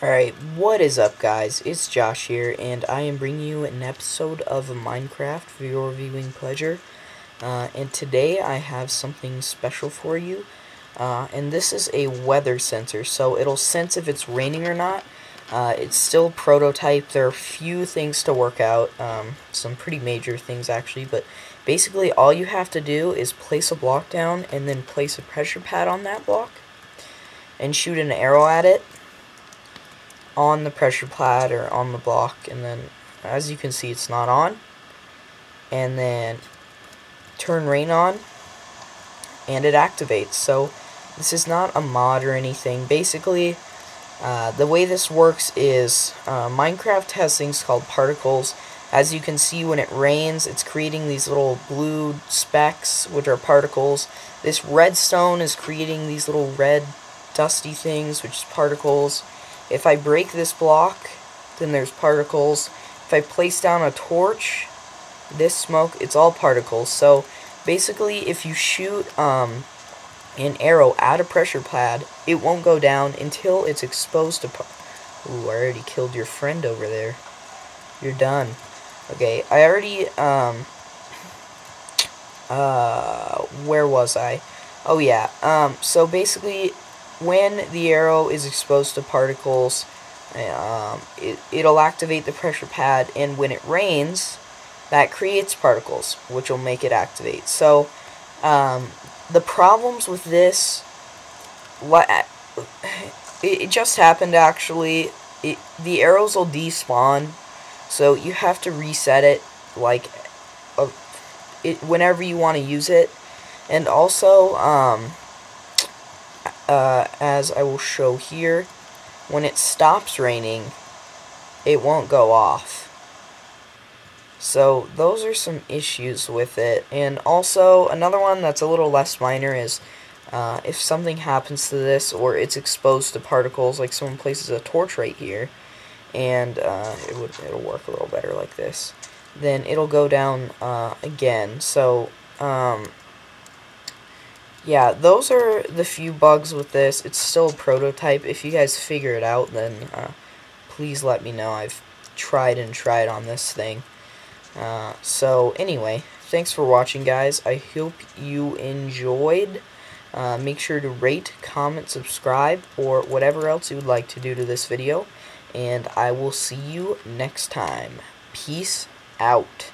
Alright, what is up guys? It's Josh here, and I am bringing you an episode of Minecraft for your viewing pleasure. Uh, and today I have something special for you. Uh, and this is a weather sensor, so it'll sense if it's raining or not. Uh, it's still prototype, there are a few things to work out, um, some pretty major things actually, but basically all you have to do is place a block down and then place a pressure pad on that block and shoot an arrow at it on the pressure pad or on the block and then as you can see it's not on. And then turn rain on and it activates. So this is not a mod or anything. Basically uh, the way this works is uh, Minecraft has things called particles. As you can see when it rains it's creating these little blue specks which are particles. This redstone is creating these little red dusty things which is particles if I break this block, then there's particles. If I place down a torch, this smoke, it's all particles. So basically, if you shoot um, an arrow at a pressure pad, it won't go down until it's exposed to... Ooh, I already killed your friend over there. You're done. Okay, I already, um... Uh, where was I? Oh, yeah. Um, so basically, when the arrow is exposed to particles, um, it, it'll activate the pressure pad, and when it rains, that creates particles, which will make it activate. So, um, the problems with this, what it, just happened actually. It, the arrows will despawn, so you have to reset it like uh, it whenever you want to use it, and also um, uh, as I will show here, when it stops raining, it won't go off. So those are some issues with it. And also, another one that's a little less minor is uh, if something happens to this or it's exposed to particles, like someone places a torch right here, and uh, it would, it'll work a little better like this, then it'll go down uh, again. So um, yeah, those are the few bugs with this. It's still a prototype. If you guys figure it out, then uh, please let me know. I've tried and tried on this thing. Uh, so, anyway, thanks for watching, guys. I hope you enjoyed. Uh, make sure to rate, comment, subscribe, or whatever else you would like to do to this video. And I will see you next time. Peace out.